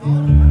Oh.